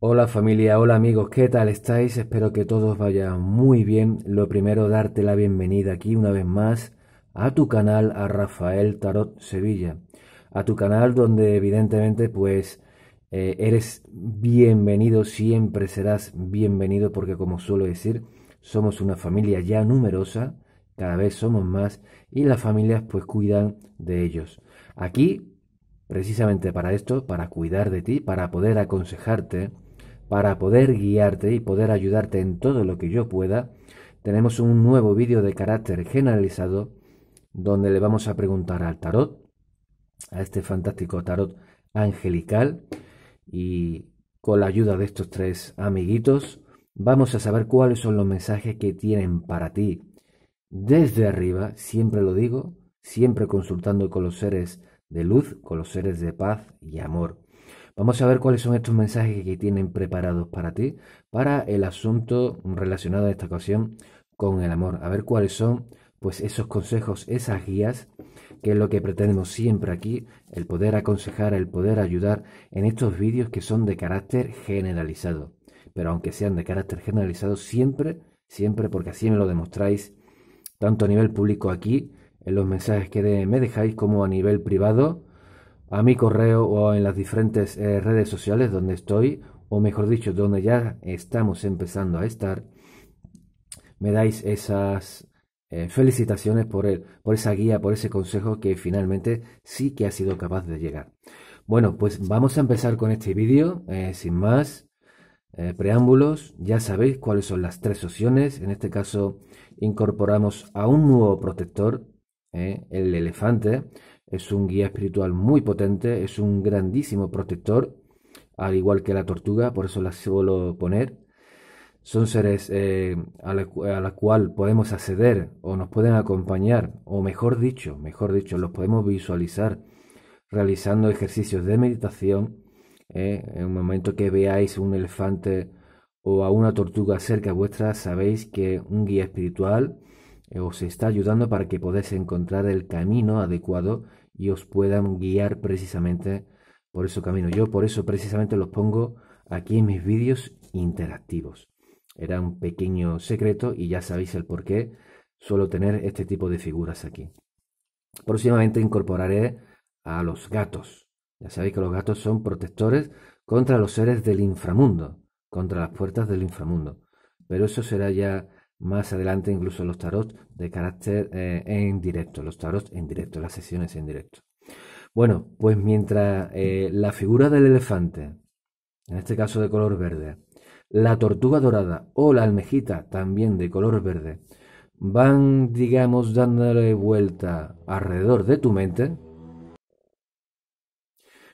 Hola familia, hola amigos, ¿qué tal estáis? Espero que todos vaya muy bien. Lo primero, darte la bienvenida aquí una vez más a tu canal, a Rafael Tarot Sevilla. A tu canal donde evidentemente pues eh, eres bienvenido, siempre serás bienvenido porque como suelo decir, somos una familia ya numerosa, cada vez somos más y las familias pues cuidan de ellos. Aquí, precisamente para esto, para cuidar de ti, para poder aconsejarte, para poder guiarte y poder ayudarte en todo lo que yo pueda, tenemos un nuevo vídeo de carácter generalizado donde le vamos a preguntar al tarot, a este fantástico tarot angelical y con la ayuda de estos tres amiguitos vamos a saber cuáles son los mensajes que tienen para ti desde arriba, siempre lo digo, siempre consultando con los seres de luz, con los seres de paz y amor. Vamos a ver cuáles son estos mensajes que tienen preparados para ti, para el asunto relacionado en esta ocasión con el amor. A ver cuáles son pues esos consejos, esas guías, que es lo que pretendemos siempre aquí, el poder aconsejar, el poder ayudar en estos vídeos que son de carácter generalizado. Pero aunque sean de carácter generalizado, siempre, siempre, porque así me lo demostráis, tanto a nivel público aquí, en los mensajes que me dejáis, como a nivel privado, a mi correo o en las diferentes eh, redes sociales donde estoy, o mejor dicho, donde ya estamos empezando a estar, me dais esas eh, felicitaciones por, el, por esa guía, por ese consejo que finalmente sí que ha sido capaz de llegar. Bueno, pues vamos a empezar con este vídeo, eh, sin más preámbulos, ya sabéis cuáles son las tres opciones, en este caso incorporamos a un nuevo protector, el elefante, es un guía espiritual muy potente, es un grandísimo protector, al igual que la tortuga, por eso la suelo poner. Son seres eh, a, la, cual podemos acceder o nos pueden acompañar, o mejor dicho, mejor dicho, los podemos visualizar realizando ejercicios de meditación. Eh, en un momento que veáis un elefante o a una tortuga cerca vuestra, sabéis que un guía espiritual eh, os está ayudando para que podáis encontrar el camino adecuado y os puedan guiar precisamente por ese camino. Yo por eso precisamente los pongo aquí en mis vídeos interactivos. Era un pequeño secreto y ya sabéis el por qué suelo tener este tipo de figuras aquí. Próximamente incorporaré a los gatos. Ya sabéis que los gatos son protectores contra los seres del inframundo, contra las puertas del inframundo. Pero eso será ya más adelante incluso los tarot de carácter eh, en directo, los tarot en directo, las sesiones en directo. Bueno, pues mientras eh, la figura del elefante, en este caso de color verde, la tortuga dorada o la almejita también de color verde, van, digamos, dándole vuelta alrededor de tu mente,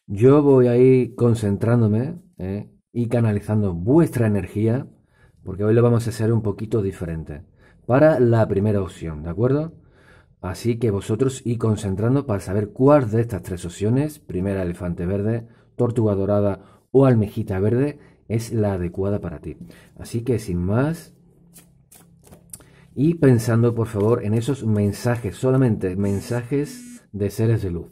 yo voy a ir concentrándome eh, y canalizando vuestra energía porque hoy lo vamos a hacer un poquito diferente. Para la primera opción, ¿de acuerdo? Así que vosotros y concentrando para saber cuál de estas tres opciones, primera elefante verde, tortuga dorada o almejita verde, es la adecuada para ti. Así que sin más, y pensando por favor en esos mensajes, solamente mensajes de seres de luz.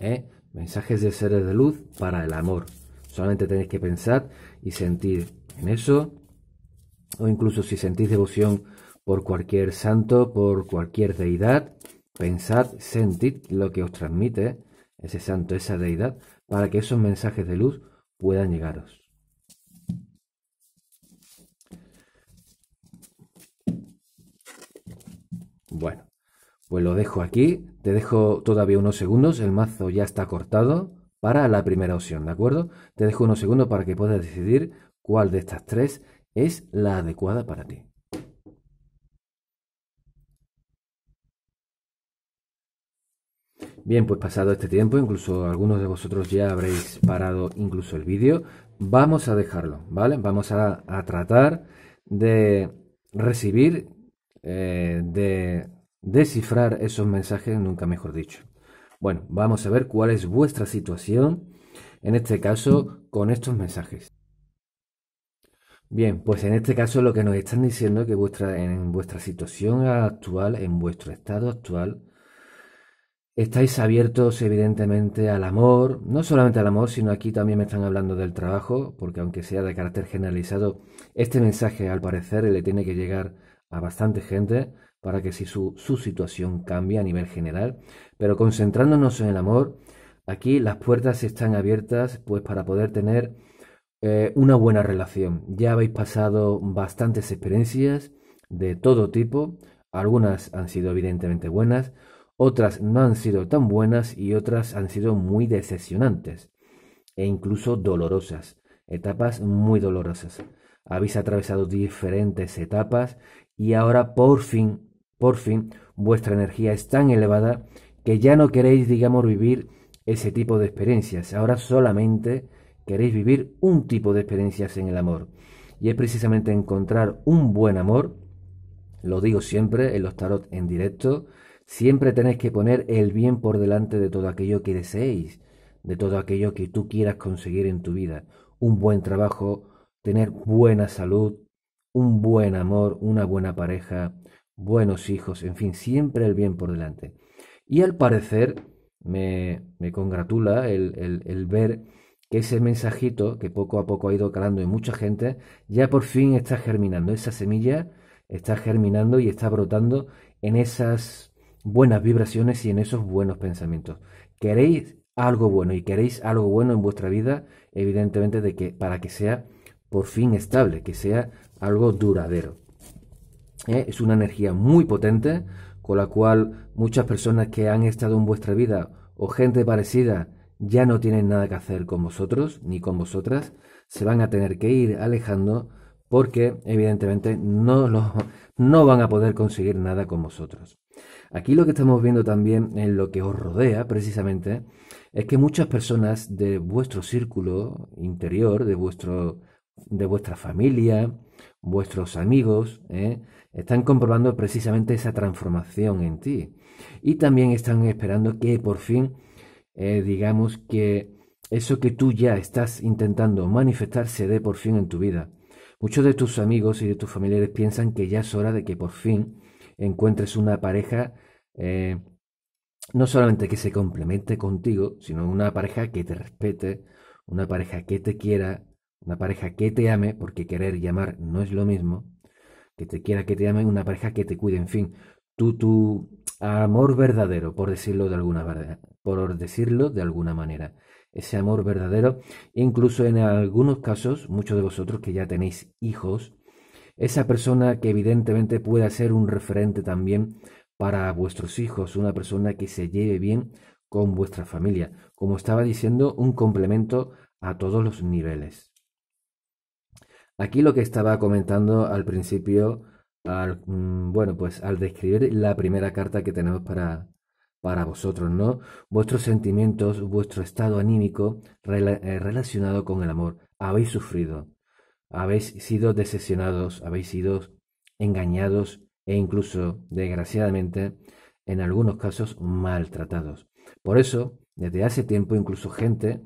¿Eh? Mensajes de seres de luz para el amor. Solamente tenéis que pensar y sentir en eso, o incluso si sentís devoción por cualquier santo, por cualquier deidad, pensad, sentid lo que os transmite ese santo, esa deidad, para que esos mensajes de luz puedan llegaros. Bueno, pues lo dejo aquí, te dejo todavía unos segundos, el mazo ya está cortado para la primera opción, ¿de acuerdo? Te dejo unos segundos para que puedas decidir cuál de estas tres es la adecuada para ti. Bien, pues pasado este tiempo, incluso algunos de vosotros ya habréis parado incluso el vídeo, vamos a dejarlo, ¿vale? Vamos a, tratar de recibir, eh, de descifrar esos mensajes, nunca mejor dicho. Bueno, vamos a ver cuál es vuestra situación, en este caso, con estos mensajes. Bien, pues en este caso lo que nos están diciendo es que vuestra, en vuestra situación actual, en vuestro estado actual, Estáis abiertos evidentemente al amor, no solamente al amor, sino aquí también me están hablando del trabajo, porque aunque sea de carácter generalizado, este mensaje al parecer le tiene que llegar a bastante gente para que si su, situación cambie a nivel general. Pero concentrándonos en el amor, aquí las puertas están abiertas pues para poder tener eh, una buena relación. Ya habéis pasado bastantes experiencias de todo tipo, algunas han sido evidentemente buenas, otras no han sido tan buenas y otras han sido muy decepcionantes e incluso dolorosas, etapas muy dolorosas. Habéis atravesado diferentes etapas y ahora por fin, por fin, vuestra energía es tan elevada que ya no queréis, digamos, vivir ese tipo de experiencias. Ahora solamente queréis vivir un tipo de experiencias en el amor. Y es precisamente encontrar un buen amor, lo digo siempre en los tarot en directo, Siempre tenéis que poner el bien por delante de todo aquello que deseéis, de todo aquello que tú quieras conseguir en tu vida. Un buen trabajo, tener buena salud, un buen amor, una buena pareja, buenos hijos, en fin, siempre el bien por delante. Y al parecer me, congratula el, el ver que ese mensajito que poco a poco ha ido calando en mucha gente, ya por fin está germinando. Esa semilla está germinando y está brotando en esas buenas vibraciones y en esos buenos pensamientos. Queréis algo bueno y queréis algo bueno en vuestra vida, evidentemente de que para que sea por fin estable, que sea algo duradero. ¿Eh? Es una energía muy potente con la cual muchas personas que han estado en vuestra vida o gente parecida ya no tienen nada que hacer con vosotros ni con vosotras, se van a tener que ir alejando porque evidentemente no, no van a poder conseguir nada con vosotros. Aquí lo que estamos viendo también en lo que os rodea precisamente es que muchas personas de vuestro círculo interior, de, vuestro, de vuestra familia, vuestros amigos, ¿eh? están comprobando precisamente esa transformación en ti. Y también están esperando que por fin, eh, digamos que eso que tú ya estás intentando manifestar se dé por fin en tu vida. Muchos de tus amigos y de tus familiares piensan que ya es hora de que por fin encuentres una pareja eh, no solamente que se complemente contigo, sino una pareja que te respete, una pareja que te quiera, una pareja que te ame, porque querer y amar no es lo mismo, que te quiera, que te ame, una pareja que te cuide, en fin, tu, tu amor verdadero, por decirlo de alguna por decirlo de alguna manera, ese amor verdadero, incluso en algunos casos, muchos de vosotros que ya tenéis hijos, esa persona que evidentemente pueda ser un referente también para vuestros hijos, una persona que se lleve bien con vuestra familia. Como estaba diciendo, un complemento a todos los niveles. Aquí lo que estaba comentando al principio, al, mm, bueno, pues al describir la primera carta que tenemos para, para vosotros, ¿no? Vuestros sentimientos, vuestro estado anímico eh, relacionado con el amor. Habéis sufrido, habéis sido decepcionados, habéis sido engañados e incluso, desgraciadamente, en algunos casos maltratados. Por eso, desde hace tiempo, incluso gente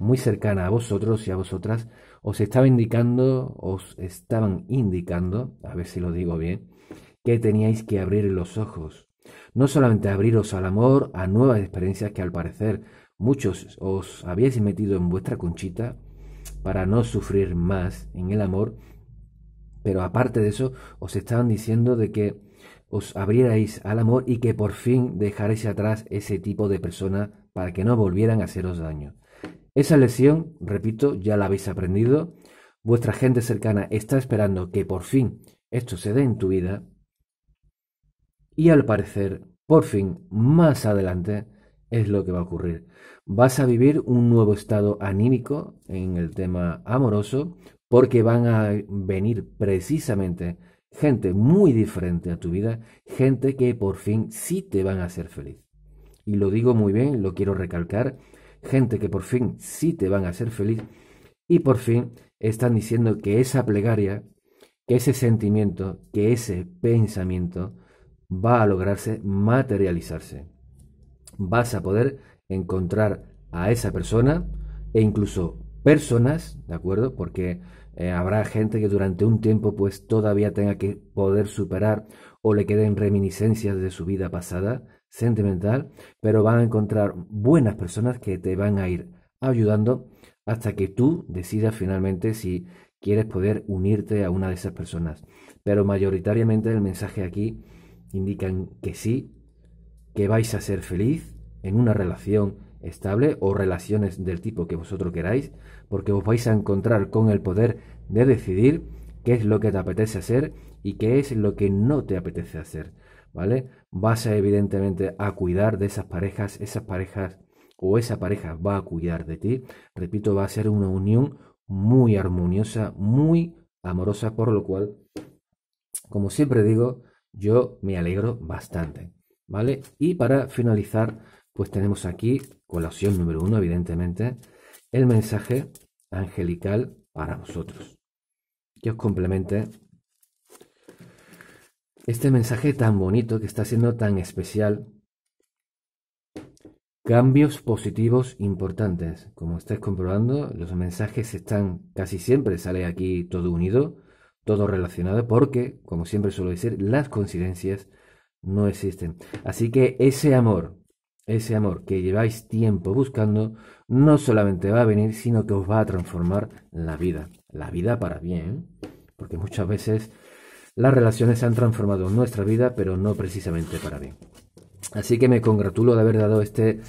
muy cercana a vosotros y a vosotras os estaba indicando, os estaban indicando, a ver si lo digo bien, que teníais que abrir los ojos. No solamente abriros al amor, a nuevas experiencias que al parecer muchos os habíais metido en vuestra conchita, para no sufrir más en el amor, pero aparte de eso os estaban diciendo de que os abrierais al amor y que por fin dejarais atrás ese tipo de persona para que no volvieran a haceros daño. Esa lección, repito, ya la habéis aprendido. Vuestra gente cercana está esperando que por fin esto se dé en tu vida. Y al parecer, por fin, más adelante, es lo que va a ocurrir. Vas a vivir un nuevo estado anímico en el tema amoroso porque van a venir precisamente gente muy diferente a tu vida, gente que por fin sí te van a hacer feliz. Y lo digo muy bien, lo quiero recalcar, gente que por fin sí te van a hacer feliz y por fin están diciendo que esa plegaria, que ese sentimiento, que ese pensamiento va a lograrse materializarse vas a poder encontrar a esa persona e incluso personas, ¿de acuerdo? Porque eh, habrá gente que durante un tiempo pues todavía tenga que poder superar o le queden reminiscencias de su vida pasada, sentimental, pero van a encontrar buenas personas que te van a ir ayudando hasta que tú decidas finalmente si quieres poder unirte a una de esas personas. Pero mayoritariamente el mensaje aquí indican que sí, que vais a ser feliz en una relación estable o relaciones del tipo que vosotros queráis, porque os vais a encontrar con el poder de decidir qué es lo que te apetece hacer y qué es lo que no te apetece hacer, ¿vale? Vas a evidentemente a cuidar de esas parejas, esas parejas o esa pareja va a cuidar de ti. Repito, va a ser una unión muy armoniosa, muy amorosa, por lo cual, como siempre digo, yo me alegro bastante, ¿vale? Y para finalizar, pues tenemos aquí, con la opción número uno, evidentemente, el mensaje angelical para vosotros. Que os complemente este mensaje tan bonito que está siendo tan especial. Cambios positivos importantes. Como estáis comprobando, los mensajes están casi siempre, sale aquí todo unido, todo relacionado, porque, como siempre suelo decir, las coincidencias no existen. Así que ese amor, ese amor que lleváis tiempo buscando, no solamente va a venir, sino que os va a transformar la vida. La vida para bien, porque muchas veces las relaciones han transformado nuestra vida, pero no precisamente para bien. Así que me congratulo de haber dado este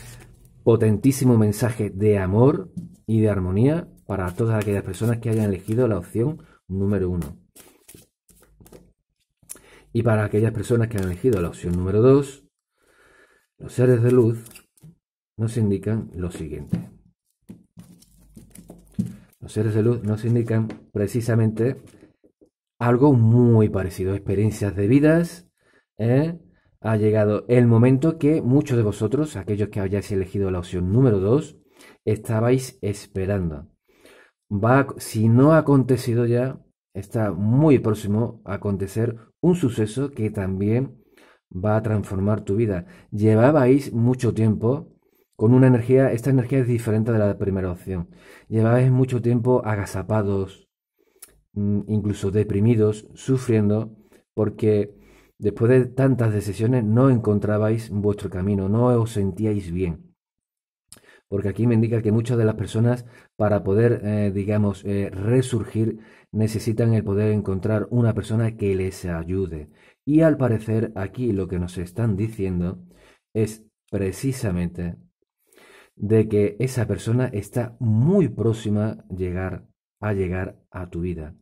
potentísimo mensaje de amor y de armonía para todas aquellas personas que hayan elegido la opción número uno. Y para aquellas personas que han elegido la opción número dos, los seres de luz nos indican lo siguiente. Los seres de luz nos indican precisamente algo muy parecido, experiencias de vidas. ¿eh? Ha llegado el momento que muchos de vosotros, aquellos que hayáis elegido la opción número 2, estabais esperando. Va, si no ha acontecido ya, está muy próximo a acontecer un suceso que también va a transformar tu vida. Llevabais mucho tiempo con una energía, esta energía es diferente de la primera opción. Llevabais mucho tiempo agazapados, incluso deprimidos, sufriendo, porque después de tantas decisiones no encontrabais vuestro camino, no os sentíais bien. Porque aquí me indica que muchas de las personas para poder, eh, digamos, eh, resurgir necesitan el poder encontrar una persona que les ayude. Y al parecer aquí lo que nos están diciendo es precisamente de que esa persona está muy próxima llegar, a llegar a tu vida.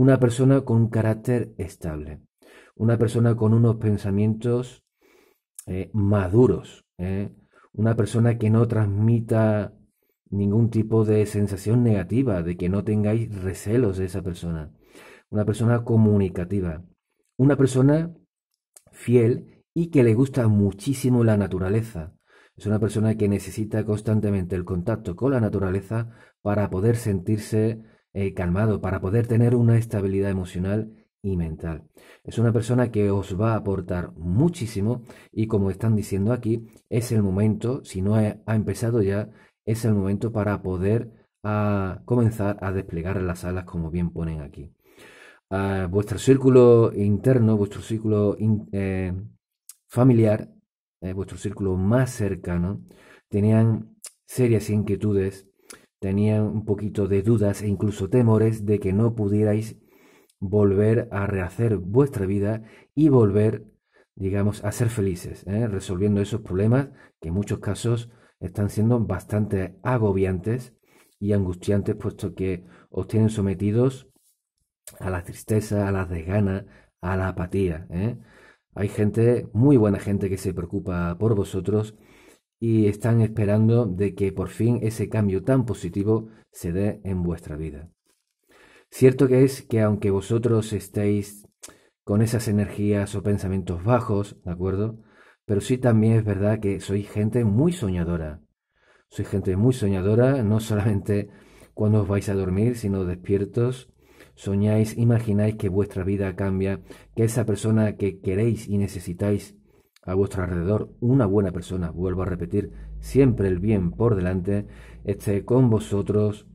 Una persona con un carácter estable. Una persona con unos pensamientos eh, maduros. ¿eh? Una persona que no transmita ningún tipo de sensación negativa, de que no tengáis recelos de esa persona. Una persona comunicativa. Una persona fiel y que le gusta muchísimo la naturaleza. Es una persona que necesita constantemente el contacto con la naturaleza para poder sentirse eh, calmado, para poder tener una estabilidad emocional y mental. Es una persona que os va a aportar muchísimo y como están diciendo aquí, es el momento, si no ha, empezado ya, es el momento para poder a comenzar a desplegar las alas como bien ponen aquí. vuestro círculo interno, vuestro círculo eh, familiar eh, vuestro círculo más cercano, tenían serias inquietudes, tenían un poquito de dudas e incluso temores de que no pudierais volver a rehacer vuestra vida y volver, digamos, a ser felices, ¿eh? resolviendo esos problemas que en muchos casos están siendo bastante agobiantes y angustiantes, puesto que os tienen sometidos a la tristeza, a la desgana, a la apatía. ¿eh? Hay gente, muy buena gente que se preocupa por vosotros y están esperando de que por fin ese cambio tan positivo se dé en vuestra vida. Cierto que es que aunque vosotros estéis con esas energías o pensamientos bajos, ¿de acuerdo? Pero sí también es verdad que sois gente muy soñadora. Soy gente muy soñadora, no solamente cuando os vais a dormir, sino despiertos soñáis, imagináis que vuestra vida cambia, que esa persona que queréis y necesitáis a vuestro alrededor, una buena persona, vuelvo a repetir, siempre el bien por delante, esté con vosotros.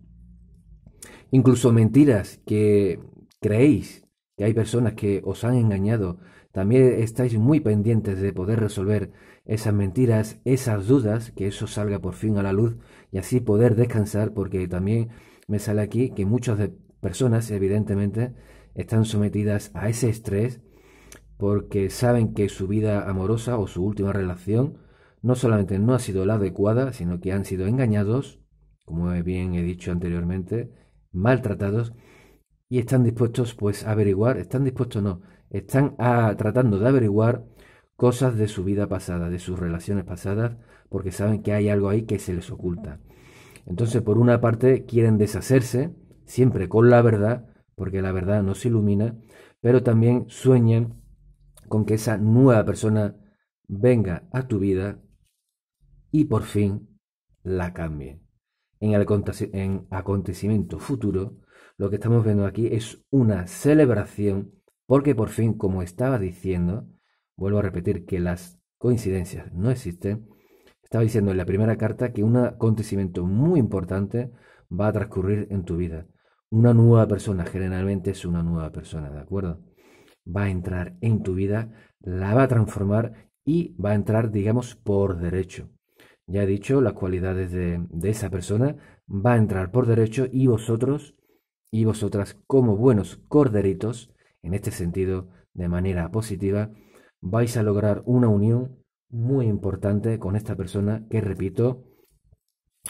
Incluso mentiras que creéis que hay personas que os han engañado, también estáis muy pendientes de poder resolver esas mentiras, esas dudas, que eso salga por fin a la luz y así poder descansar, porque también me sale aquí que muchas personas, evidentemente, están sometidas a ese estrés porque saben que su vida amorosa o su última relación no solamente no ha sido la adecuada, sino que han sido engañados, como bien he dicho anteriormente, maltratados y están dispuestos pues a averiguar, están dispuestos no, están tratando de averiguar cosas de su vida pasada, de sus relaciones pasadas, porque saben que hay algo ahí que se les oculta. Entonces, por una parte, quieren deshacerse, siempre con la verdad, porque la verdad nos ilumina, pero también sueñan con que esa nueva persona venga a tu vida y por fin la cambie. En el en acontecimiento futuro, lo que estamos viendo aquí es una celebración porque por fin, como estaba diciendo, vuelvo a repetir que las coincidencias no existen, estaba diciendo en la primera carta que un acontecimiento muy importante va a transcurrir en tu vida. Una nueva persona, generalmente es una nueva persona, ¿de acuerdo? Va a entrar en tu vida, la va a transformar y va a entrar, digamos, por derecho. Ya he dicho las cualidades de, esa persona, va a entrar por derecho y vosotros y vosotras como buenos corderitos, en este sentido, de manera positiva, vais a lograr una unión muy importante con esta persona que, repito,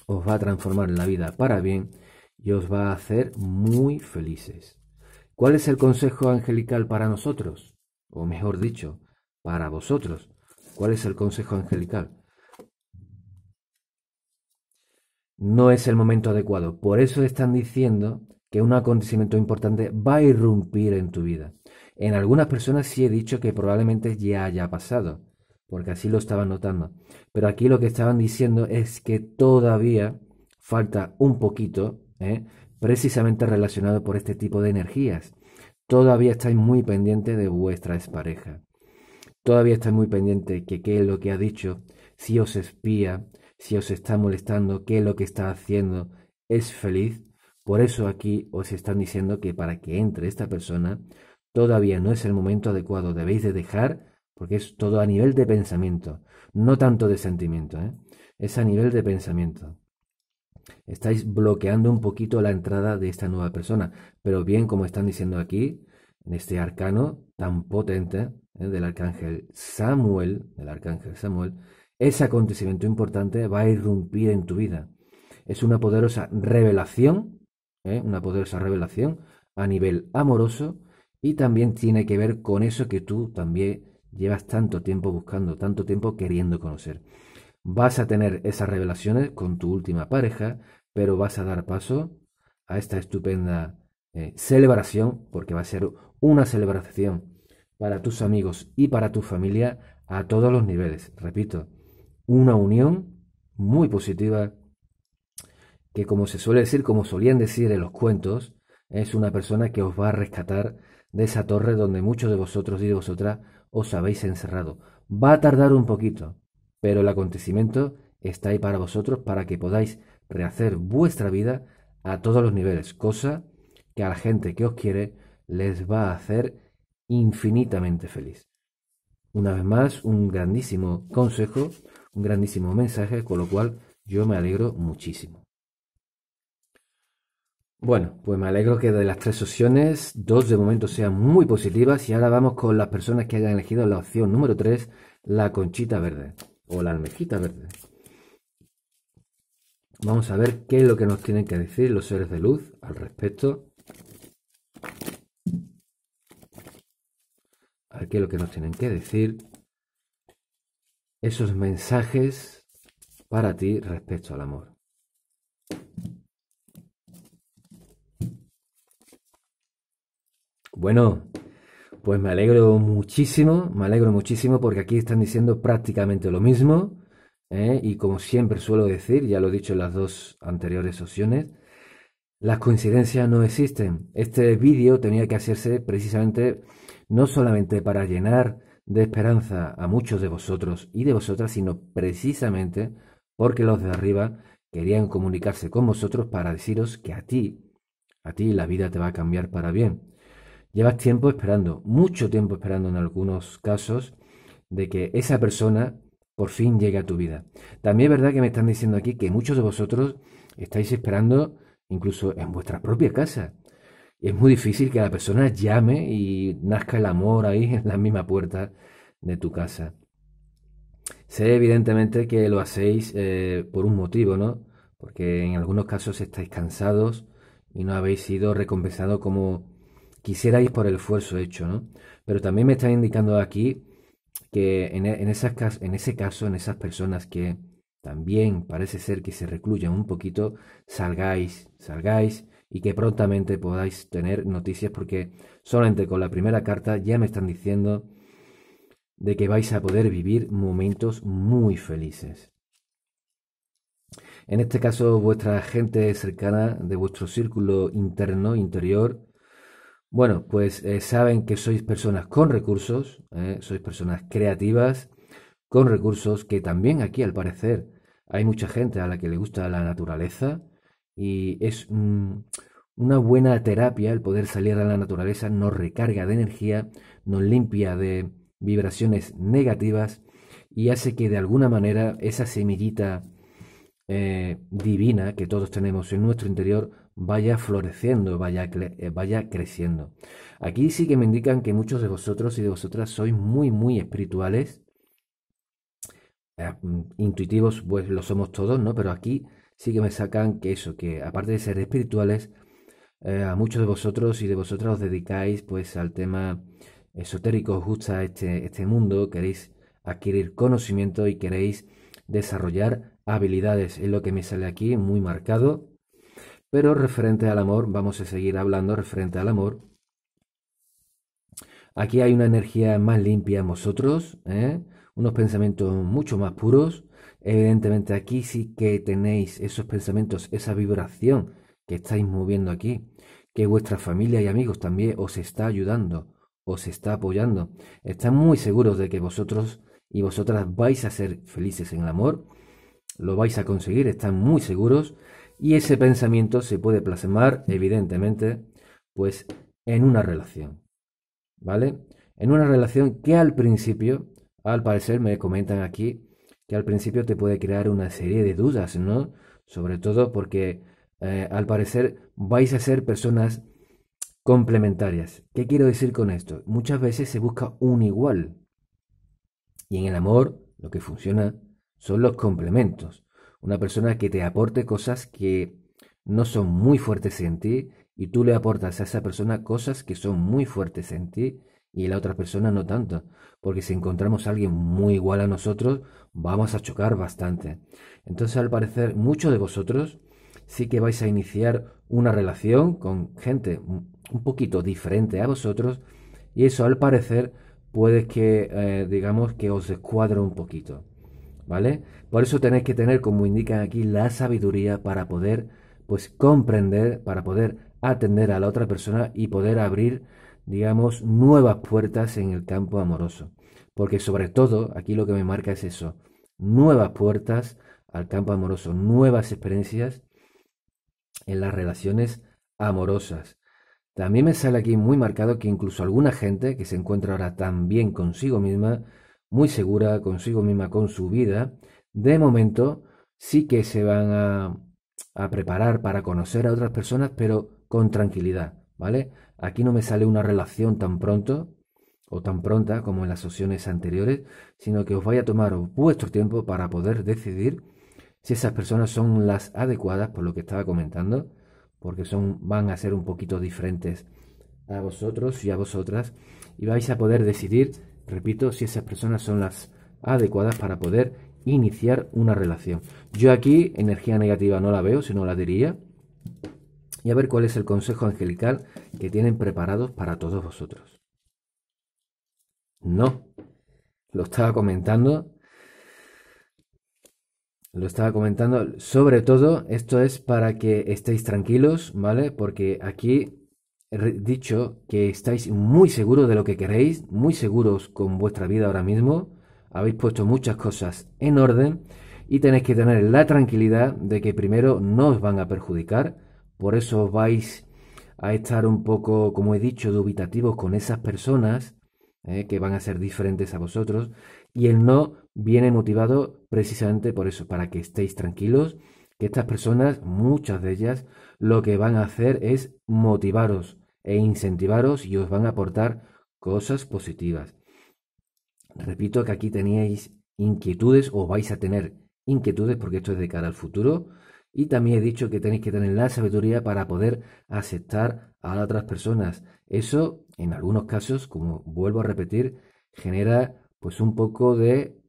os va a transformar la vida para bien y os va a hacer muy felices. ¿Cuál es el consejo angelical para nosotros? O mejor dicho, para vosotros. ¿Cuál es el consejo angelical? No es el momento adecuado. Por eso están diciendo que un acontecimiento importante va a irrumpir en tu vida. En algunas personas sí he dicho que probablemente ya haya pasado, porque así lo estaban notando. Pero aquí lo que estaban diciendo es que todavía falta un poquito, ¿eh? Precisamente relacionado por este tipo de energías. Todavía estáis muy pendiente de vuestra expareja. Todavía estáis muy pendiente que qué es lo que ha dicho, si os espía, si os está molestando, qué es lo que está haciendo, es feliz. Por eso aquí os están diciendo que para que entre esta persona Todavía no es el momento adecuado, debéis de dejar, porque es todo a nivel de pensamiento, no tanto de sentimiento, ¿eh? es a nivel de pensamiento. Estáis bloqueando un poquito la entrada de esta nueva persona, pero bien como están diciendo aquí, en este arcano tan potente ¿eh? del arcángel Samuel, del arcángel Samuel, ese acontecimiento importante va a irrumpir en tu vida. Es una poderosa revelación, ¿eh? una poderosa revelación a nivel amoroso y también tiene que ver con eso que tú también llevas tanto tiempo buscando, tanto tiempo queriendo conocer. Vas a tener esas revelaciones con tu última pareja, pero vas a dar paso a esta estupenda eh, celebración, porque va a ser una celebración para tus amigos y para tu familia a todos los niveles. Repito, una unión muy positiva que como se suele decir, como solían decir en los cuentos, es una persona que os va a rescatar de esa torre donde muchos de vosotros y de vosotras os habéis encerrado. Va a tardar un poquito, pero el acontecimiento está ahí para vosotros para que podáis rehacer vuestra vida a todos los niveles, cosa que a la gente que os quiere les va a hacer infinitamente feliz. Una vez más, un grandísimo consejo, un grandísimo mensaje, con lo cual yo me alegro muchísimo. Bueno, pues me alegro que de las tres opciones, dos de momento sean muy positivas y ahora vamos con las personas que hayan elegido la opción número 3, la conchita verde o la almejita verde. Vamos a ver qué es lo que nos tienen que decir los seres de luz al respecto. A ver qué es lo que nos tienen que decir esos mensajes para ti respecto al amor. Bueno, pues me alegro muchísimo, me alegro muchísimo porque aquí están diciendo prácticamente lo mismo. ¿eh? Y como siempre suelo decir, ya lo he dicho en las dos anteriores opciones, las coincidencias no existen. Este vídeo tenía que hacerse precisamente no solamente para llenar de esperanza a muchos de vosotros y de vosotras, sino precisamente porque los de arriba querían comunicarse con vosotros para deciros que a ti, a ti la vida te va a cambiar para bien. Llevas tiempo esperando, mucho tiempo esperando en algunos casos, de que esa persona por fin llegue a tu vida. También es verdad que me están diciendo aquí que muchos de vosotros estáis esperando incluso en vuestra propia casa. Y es muy difícil que la persona llame y nazca el amor ahí en la misma puerta de tu casa. Sé evidentemente que lo hacéis eh, por un motivo, ¿no? Porque en algunos casos estáis cansados y no habéis sido recompensados como quisierais por el esfuerzo hecho, ¿no? Pero también me están indicando aquí que en, esas, en ese caso, en esas personas que también parece ser que se recluyan un poquito, salgáis, salgáis y que prontamente podáis tener noticias porque solamente con la primera carta ya me están diciendo de que vais a poder vivir momentos muy felices. En este caso, vuestra gente cercana de vuestro círculo interno, interior, bueno, pues eh, saben que sois personas con recursos, eh, sois personas creativas, con recursos, que también aquí al parecer hay mucha gente a la que le gusta la naturaleza y es una buena terapia el poder salir a la naturaleza, nos recarga de energía, nos limpia de vibraciones negativas y hace que de alguna manera esa semillita eh, divina que todos tenemos en nuestro interior vaya floreciendo, vaya, eh, vaya creciendo. Aquí sí que me indican que muchos de vosotros y de vosotras sois muy, muy espirituales. Eh, mm, intuitivos, pues lo somos todos, ¿no? Pero aquí sí que me sacan que eso, que aparte de ser espirituales, a muchos de vosotros y de vosotras os dedicáis pues al tema esotérico, os gusta este, este mundo, queréis adquirir conocimiento y queréis desarrollar habilidades. Es lo que me sale aquí muy marcado. Pero referente al amor, vamos a seguir hablando referente al amor. Aquí hay una energía más limpia en vosotros, ¿eh? unos pensamientos mucho más puros. Evidentemente aquí sí que tenéis esos pensamientos, esa vibración que estáis moviendo aquí, que vuestra familia y amigos también os está ayudando, os está apoyando. Están muy seguros de que vosotros y vosotras vais a ser felices en el amor, lo vais a conseguir, están muy seguros y ese pensamiento se puede plasmar, evidentemente, pues en una relación. ¿Vale? En una relación que al principio, al parecer me comentan aquí, que al principio te puede crear una serie de dudas, ¿no? Sobre todo porque eh, al parecer vais a ser personas complementarias. ¿Qué quiero decir con esto? Muchas veces se busca un igual. Y en el amor lo que funciona son los complementos. Una persona que te aporte cosas que no son muy fuertes en ti y tú le aportas a esa persona cosas que son muy fuertes en ti y la otra persona no tanto. Porque si encontramos a alguien muy igual a nosotros, vamos a chocar bastante. Entonces, al parecer, muchos de vosotros sí que vais a iniciar una relación con gente un poquito diferente a vosotros y eso al parecer puede que, eh, digamos, que os descuadre un poquito. ¿vale? Por eso tenéis que tener, como indican aquí, la sabiduría para poder, pues, comprender, para poder atender a la otra persona y poder abrir, digamos, nuevas puertas en el campo amoroso. Porque sobre todo, aquí lo que me marca es eso, nuevas puertas al campo amoroso, nuevas experiencias en las relaciones amorosas. También me sale aquí muy marcado que incluso alguna gente que se encuentra ahora tan bien consigo misma, muy segura consigo misma, con su vida, de momento sí que se van a, preparar para conocer a otras personas, pero con tranquilidad, ¿vale? Aquí no me sale una relación tan pronto o tan pronta como en las opciones anteriores, sino que os vaya a tomar vuestro tiempo para poder decidir si esas personas son las adecuadas, por lo que estaba comentando, porque son, van a ser un poquito diferentes a vosotros y a vosotras, y vais a poder decidir repito, si esas personas son las adecuadas para poder iniciar una relación. Yo aquí energía negativa no la veo, sino la diría. Y a ver cuál es el consejo angelical que tienen preparados para todos vosotros. No, lo estaba comentando. Lo estaba comentando. Sobre todo, esto es para que estéis tranquilos, ¿vale? Porque aquí dicho que estáis muy seguros de lo que queréis, muy seguros con vuestra vida ahora mismo, habéis puesto muchas cosas en orden y tenéis que tener la tranquilidad de que primero no os van a perjudicar, por eso vais a estar un poco, como he dicho, dubitativos con esas personas ¿eh? que van a ser diferentes a vosotros. Y el no viene motivado precisamente por eso, para que estéis tranquilos, que estas personas, muchas de ellas, lo que van a hacer es motivaros e incentivaros y os van a aportar cosas positivas. Repito que aquí teníais inquietudes o vais a tener inquietudes porque esto es de cara al futuro. Y también he dicho que tenéis que tener la sabiduría para poder aceptar a otras personas. Eso, en algunos casos, como vuelvo a repetir, genera pues un poco de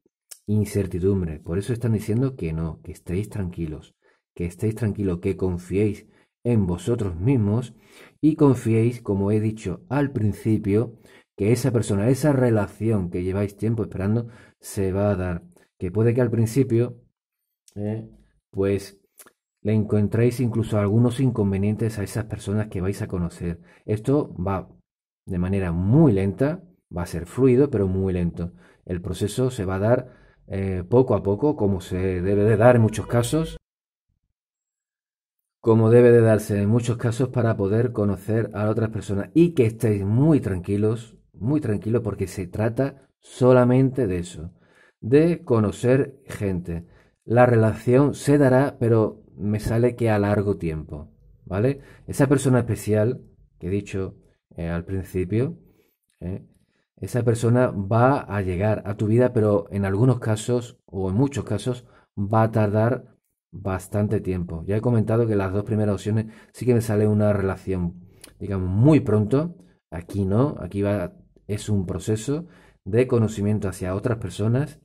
incertidumbre. Por eso están diciendo que no, que estéis tranquilos, que estéis tranquilos, que confiéis en vosotros mismos y confiéis, como he dicho al principio, que esa persona, esa relación que lleváis tiempo esperando, se va a dar. Que puede que al principio, eh, pues, le encontréis incluso algunos inconvenientes a esas personas que vais a conocer. Esto va de manera muy lenta, va a ser fluido, pero muy lento. El proceso se va a dar eh, poco a poco, como se debe de dar en muchos casos, como debe de darse en muchos casos para poder conocer a otras personas y que estéis muy tranquilos, muy tranquilos porque se trata solamente de eso, de conocer gente. La relación se dará, pero me sale que a largo tiempo, ¿vale? Esa persona especial que he dicho eh, al principio, ¿eh? Esa persona va a llegar a tu vida, pero en algunos casos o en muchos casos va a tardar bastante tiempo. Ya he comentado que las dos primeras opciones sí que me sale una relación, digamos, muy pronto. Aquí no, aquí va, es un proceso de conocimiento hacia otras personas.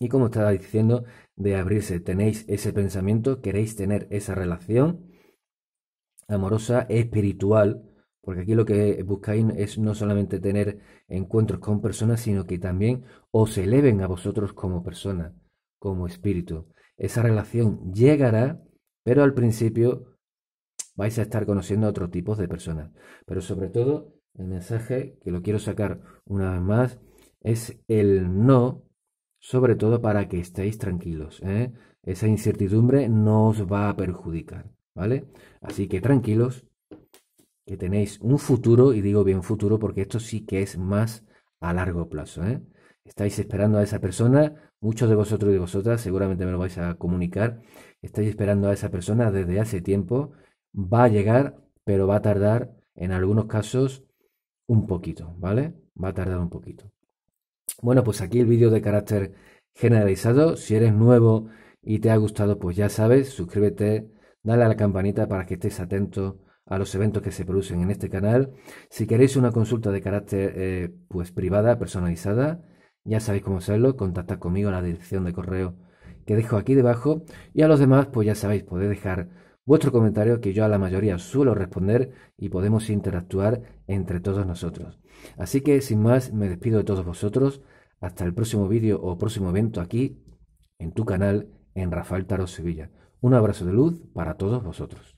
Y como estaba diciendo, de abrirse, tenéis ese pensamiento, queréis tener esa relación amorosa, espiritual, porque aquí lo que buscáis es no solamente tener encuentros con personas, sino que también os eleven a vosotros como persona, como espíritu. Esa relación llegará, pero al principio vais a estar conociendo a otros tipos de personas. Pero sobre todo, el mensaje que lo quiero sacar una vez más es el no, sobre todo para que estéis tranquilos. ¿eh? Esa incertidumbre no os va a perjudicar, ¿vale? Así que tranquilos, que tenéis un futuro, y digo bien futuro porque esto sí que es más a largo plazo. ¿eh? Estáis esperando a esa persona, muchos de vosotros y de vosotras seguramente me lo vais a comunicar, estáis esperando a esa persona desde hace tiempo, va a llegar, pero va a tardar en algunos casos un poquito, ¿vale? Va a tardar un poquito. Bueno, pues aquí el vídeo de carácter generalizado. Si eres nuevo y te ha gustado, pues ya sabes, suscríbete, dale a la campanita para que estés atento a los eventos que se producen en este canal. Si queréis una consulta de carácter eh, pues privada, personalizada, ya sabéis cómo hacerlo, contactad conmigo a la dirección de correo que dejo aquí debajo y a los demás pues ya sabéis, podéis dejar vuestro comentario que yo a la mayoría suelo responder y podemos interactuar entre todos nosotros. Así que sin más me despido de todos vosotros, hasta el próximo vídeo o próximo evento aquí en tu canal en Rafael Taro Sevilla. Un abrazo de luz para todos vosotros.